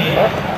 え